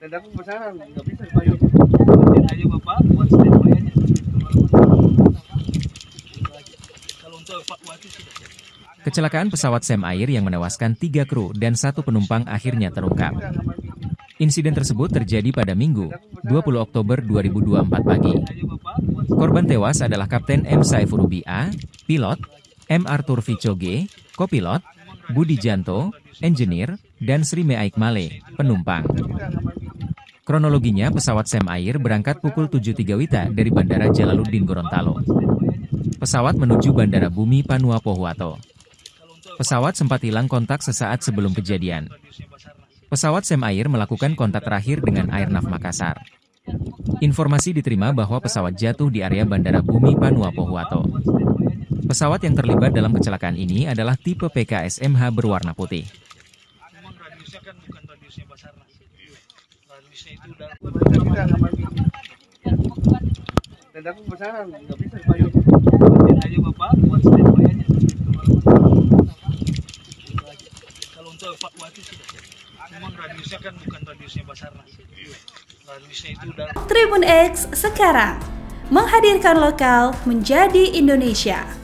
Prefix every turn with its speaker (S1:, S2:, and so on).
S1: Dan aku pesanan nggak bisa bayar.
S2: aja bapak buat standby aja kalau untuk evakuasi sudah siap.
S3: Kecelakaan pesawat Sam Air yang menewaskan tiga kru dan satu penumpang akhirnya terungkap. Insiden tersebut terjadi pada Minggu, 20 Oktober 2024 pagi. Korban tewas adalah Kapten M. Saifurubi A, pilot, M. Arthur Vico G, kopilot, Budi Janto, engineer, dan Sri Meaik Male, penumpang. Kronologinya, pesawat Sam Air berangkat pukul 7.3 Wita dari Bandara Jalaluddin Gorontalo. Pesawat menuju Bandara Bumi Panua Pohuato. Pesawat sempat hilang kontak sesaat sebelum kejadian. Pesawat Sam Air melakukan kontak terakhir dengan Airnav Makassar. Informasi diterima bahwa pesawat jatuh di area Bandara Bumi Panua Pohuato. Pesawat yang terlibat dalam kecelakaan ini adalah tipe PKSMH berwarna putih.
S4: Tribun X sekarang menghadirkan lokal menjadi Indonesia.